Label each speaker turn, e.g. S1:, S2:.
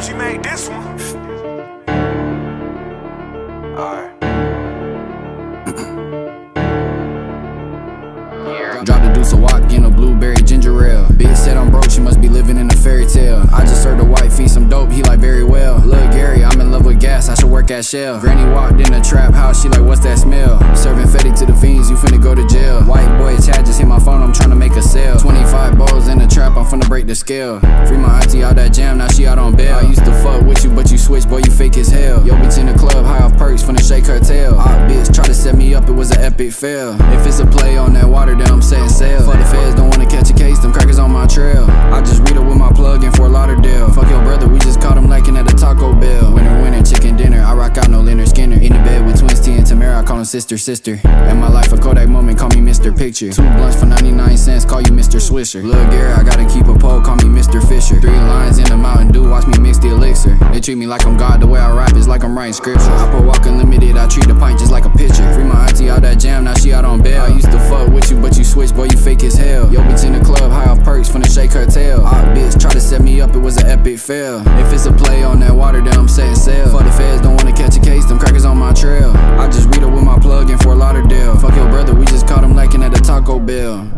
S1: Energy made this one.
S2: Drop the deuce a walk in a blueberry ginger ale. Bitch said I'm broke, she must be living in a fairy tale. I just heard the white feed some dope, he like very well. Luhgary, I'm in love with gas, I should work at Shell. Granny walked in a trap house, she like, what's that smell? Serving Fetty to the fiends, you finna go to jail. White boy chat, just hit my phone, I'm tryna make a sale. 25 bowls in the trap, I'm finna break the scale. Free my auntie out that jam, as hell. Yo, bitch in the club, high off perks, finna shake her tail. Hot bitch, try to set me up, it was an epic fail. If it's a play on that water, then I'm setting sail. Fuck the feds, don't wanna catch a case, them crackers on my trail. I just read it with my plug in Fort Lauderdale. Fuck your brother, we just caught him liking at a Taco Bell. Winter, winter, chicken dinner, I rock out no Lynyrd Skynyrd. In the bed with twins, Tia and Tamera, I call him sister, sister. And my life a Kodak moment, call me Mr. Picture. Two blunts for 99 cents, call you Mr. Swisher. Luhgary, I gotta keep a pole, call me Mr. Fisher. Three lines in they treat me like I'm God, the way I rap is like I'm writing scripture. I put walk unlimited, I treat a pint just like a pitcher. Free my auntie out that jam, now she out on bail. I used to fuck with you, but you switch. boy, you fake as hell. Yo, bitch in the club, high off perks, finna shake her tail. Hot bitch, try to set me up, it was an epic fail. If it's a play on that water, then I'm setting sail. For the feds, don't wanna catch a case, them crackers on my trail. I just read it with my plug in Fort Lauderdale. Fuck your brother, we just caught him lacking at the Taco Bell.